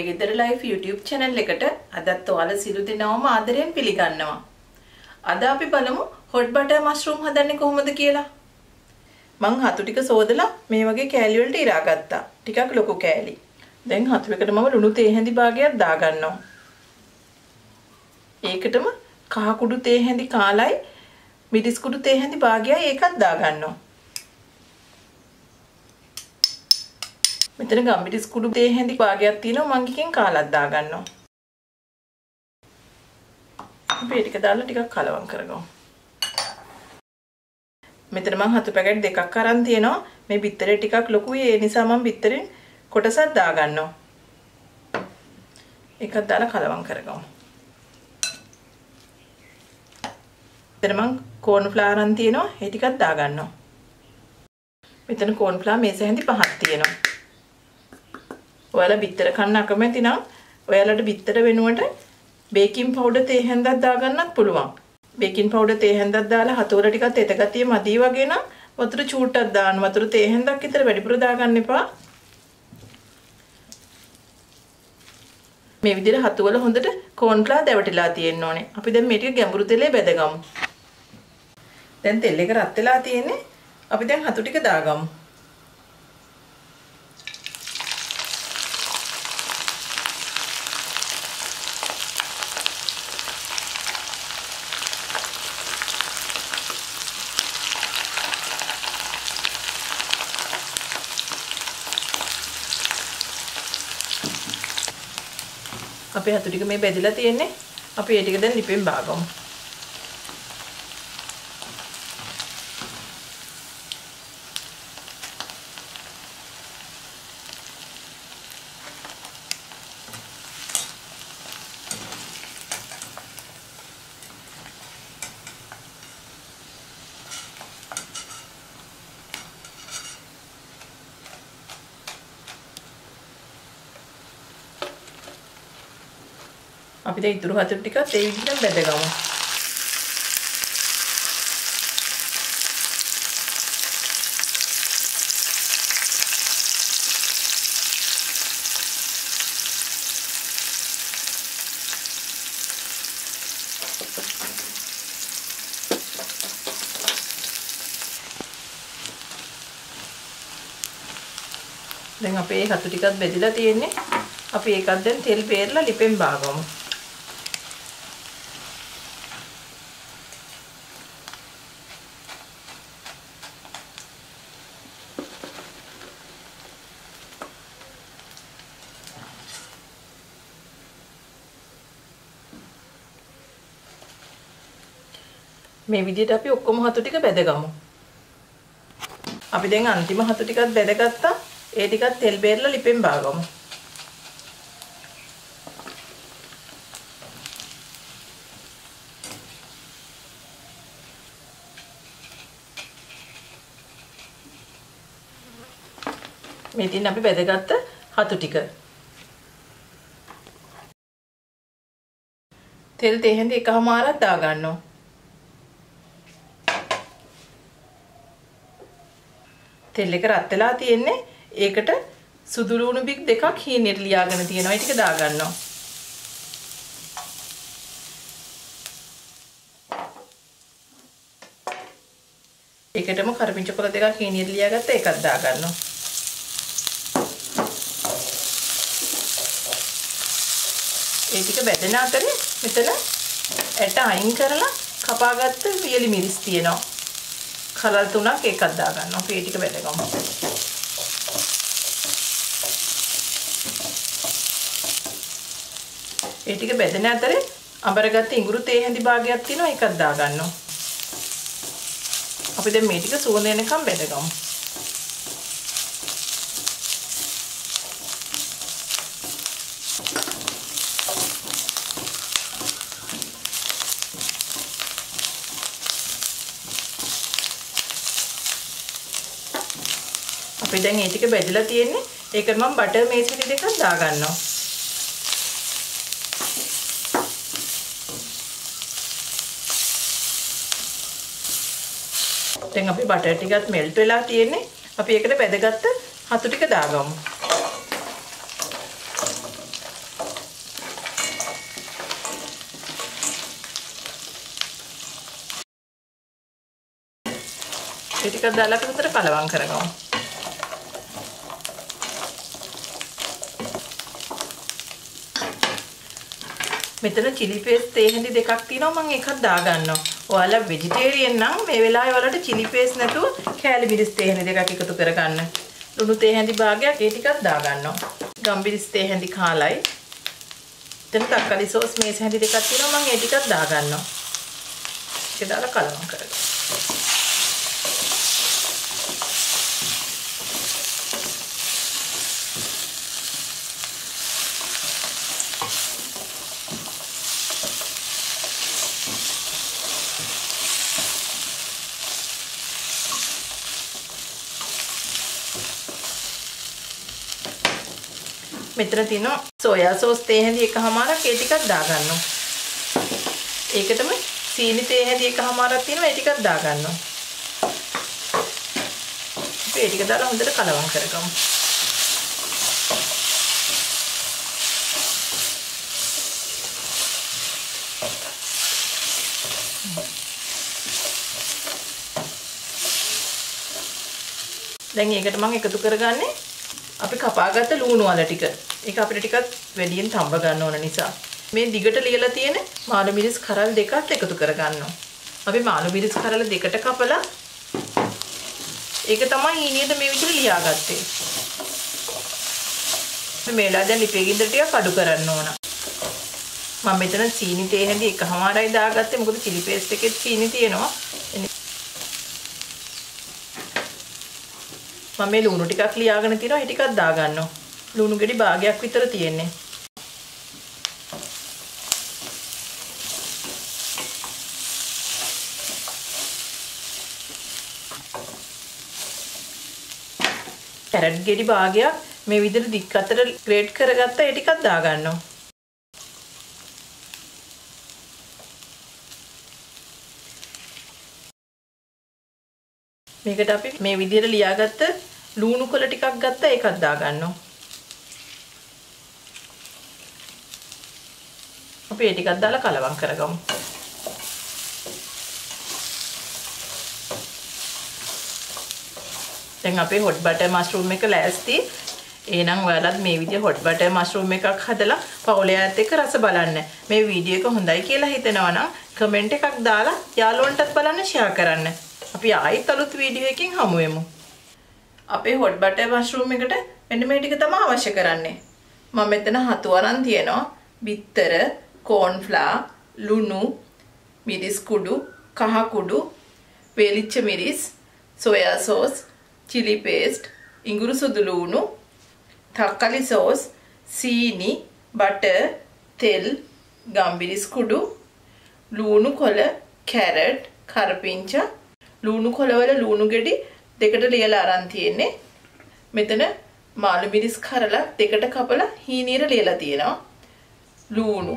අපේ ගෙදර life YouTube channel එකට අදත් ඔයාලා සියලු දෙනාම ආදරයෙන් පිළිගන්නවා. අද අපි බලමු hot butter mushroom හදන්නේ කොහොමද කියලා. මං හතු ටික සෝදලා මේ වගේ කෑලි වලට ඉරා ගත්තා. ටිකක් ලොකු කෑලි. දැන් හතු එකට මම ලුණු තේ හැඳි භාගයක් දාගන්නවා. ඒකටම කහ කුඩු තේ හැඳි කාලයි මිරිස් කුඩු තේ හැඳි භාගයයි ඒකත් දාගන්නවා. මෙතන ගම්මිරිස් කුඩු තේ හැඳි භාගයක් තියෙනවා මං එකෙන් කාලක් දාගන්නවා. අපි ටික දාලා ටිකක් කලවම් කරගමු. මෙතන මං හතු පැකට් දෙකක් අරන් තියෙනවා. මේ බිත්තරේ ටිකක් ලොකුයි ඒ නිසා මං බිත්තරෙන් කොටසක් දාගන්නවා. එකක් දාලා කලවම් කරගමු. මෙතන මං කෝන් ෆ්ලාවර් අරන් තියෙනවා. ඒ ටිකක් දාගන්නවා. මෙතන කෝන් ෆ්ලාවර් මේස හැඳි පහක් තියෙනවා. ඔයාලා බිත්තර කන්න අකමැති නම් ඔයාලට බිත්තර වෙනුවට බේකින් පවුඩර් තේ හැන්දක් දාගන්නත් පුළුවන්. බේකින් පවුඩර් තේ හැන්දක් දාලා හතවල ටිකක් තෙත ගතිය මදි වගේ නම් වතුර චූට්ටක් දාන්න. වතුර තේ හැන්දක් විතර වැඩිපුර දාගන්න එපා. මේ විදිහට හතුවල හොඳට කෝන්ෆ්ලවර් දැවටිලා තියෙන්න ඕනේ. අපි දැන් මේ ටික ගැඹුරු තෙලේ බෙදගමු. දැන් තෙල් එක රත් වෙලා තියෙන්නේ. අපි දැන් හතු ටික දාගමු. අපේ හතු ටික මේ බෙදලා තියෙන්නේ. අපි ඒ ටික දැන් ලිපෙන් බාගමු. අපි දැන් ඉතුරු හතර ටිකත් ඒ විදිහට බෙදගමු. දැන් අපේ හතු ටිකත් බෙදලා තියෙන්නේ. අපි ඒකත් දැන් තෙල් බේරලා ලිපෙන් බාගමු. මේ විදිහට අපි ඔක්කොම හතු ටික බෙදගමු. අපි දැන් අන්තිම හතු ටිකත් බෙදගත්තා. ඒ ටිකත් තෙල් බේරලා ලිපෙන් බාගමු. මේ තින් අපි බෙදගත්ත හතු ටික. තෙල් තෙහෙන්ද එකමාරක් දාගන්නවා. තෙල් එක රත් වෙලා තියෙන්නේ. ඒකට සුදු ලුණු බික් දෙකක් හීනෙට ලියාගෙන තියෙනවා. ඒ ටික දාගන්නවා. ඒකටම කරපිංච කොළ දෙකක් හීනෙට ලියාගත්ත ඒකත් දාගන්නවා. ඒ ටික බැදෙන අතරේ මෙතන ඇට අයින් කරලා කපාගත්ත වියලි මිරිස් තියෙනවා. කලල් තුනක් ඒකක් දාගන්නවා. අපි ඒ ටික බැදගමු. ඒ ටික බැදෙන අතරේ අඹරගත්ත ඉඟුරු තේ හැඳි භාගයක් තියෙනවා ඒකක් දාගන්නවා. අපි දැන් මේ ටික සුවඳ එනකම් බැදගමු. අපි දැන් ඒ ටික බෙදලා තියෙන්නේ. ඒකට මම බටර් මේසෙලි දෙකක් දාගන්නවා. දැන් අපි බටර් ටිකත් මෙල්ට් වෙලා තියෙන්නේ. අපි ඒකට බෙදගත්ත හතු ටික දාගමු. ඒ ටිකක් දාලා අපි උතර කලවම් කරගමු. මෙතන chili paste තේ හැඳි දෙකක් තියෙනවා මම එකක් දාගන්නවා. ඔයාලා vegetarian නම් මේ වෙලාවේ වලට chili paste නැතුව කෑලි මිරිස් තේ හැඳි දෙකක් එකතු කරගන්න. ලුණු තේ හැඳි භාගයක් ඒ ටිකක් දාගන්නවා. ගම්බිරිස් තේ හැඳි කාලයි. එතන තක්කාලි සෝස් මේස හැඳි දෙකක් තියෙනවා මම ඒ ටිකක් දාගන්නවා. ඒක දාලා කලවම් කරගන්න. මෙතන තියෙනවා සෝයා සෝස් තේ හැඳි එකමාරක් ඒ ටිකක් දාගන්නවා. ඒකටම සීනි තේ හැඳි එකමාරක් තියෙනවා ඒ ටිකක් දාගන්නවා. අපි ඒ ටික දාලා හොඳට කලවම් කරගමු. දැන් ඒකට මම එකතු කරගන්නේ අපි කපාගත්ත ලූණු වල ටික. ඒක අපිට ටිකක් වැඩියෙන් තඹ ගන්න ඕන නිසා. මේ දිගට ලියලා තියෙන මාළු මිරිස් කරල් දෙකත් එකතු කරගන්නවා. අපි මාළු මිරිස් කරල් දෙකට කපලා ඒක තමයි ඊනියට මේ විදිහට ලියාගත්තේ. මේලා දැන් ලිපේ ගින්දර ටිකක් අඩු කරන්න ඕන. මම මෙතන චීනි තේ හැඳි එකමාරයි දාගත්තේ මොකද චිලි පේස්ට් එකේ චීනි තියෙනවා. මම මේ ලුණු ටිකක් ලියාගෙන තියෙනවා ඒ ටිකක් දාගන්නවා. ලුණු ගෙඩි භාගයක් විතර තියෙන්නේ. කැරට් ගෙඩි භාගයක් මේ විදිහට දික් අතට ග්‍රේට් කරගත්තා ඒ ටිකක් දාගන්නවා. මේකට අපි මේ විදිහට ලියාගත්ත ලූණු කොළ ටිකක් ගත්තා ඒකත් දාගන්නවා. අපි ඒ ටිකක් දාලා කලවම් කරගමු. දැන් අපේ හොට් බටර් මෂ්රූම් එක ලෑස්ති. එහෙනම් ඔයාලත් මේ විදිහ හොට් බටර් මෂ්රූම් එකක් හදලා පවුලයාත් එක්ක රස බලන්න. මේ වීඩියෝ එක හොඳයි කියලා හිතෙනවා නම් කමෙන්ට් එකක් දාලා යාළුවන්ටත් බලන්න ෂෙයා කරන්න. අපි ආයෙත් අලුත් වීඩියෝ එකකින් හමු වෙමු. අපේ හොට් බටර් මෂ්රූම් එකට මෙන්න මේ ටික තමයි අවශ්‍ය කරන්නේ. මම මෙතන හතු අරන් තියෙනවා. බිත්තර, කෝන්ෆ්ලා, ලුණු, මිරිස් කුඩු, කහ කුඩු, වේලිච්ච මිරිස්, සෝයා සෝස්, chili paste, ඉඟුරු සුදු ලුණු, තක්කලි සෝස්, සීනි, බටර්, තෙල්, ගම්බිරිස් කුඩු, ලුණු කොළ, කැරට්, කරපිංචා ලුණු කොළවල ලුණු ගෙඩි දෙකට ලියලා අරන් තියෙන්නේ. මෙතන මාළු මිරිස් කරලා දෙකට කපලා හීනීර ලියලා තියෙනවා. ලුණු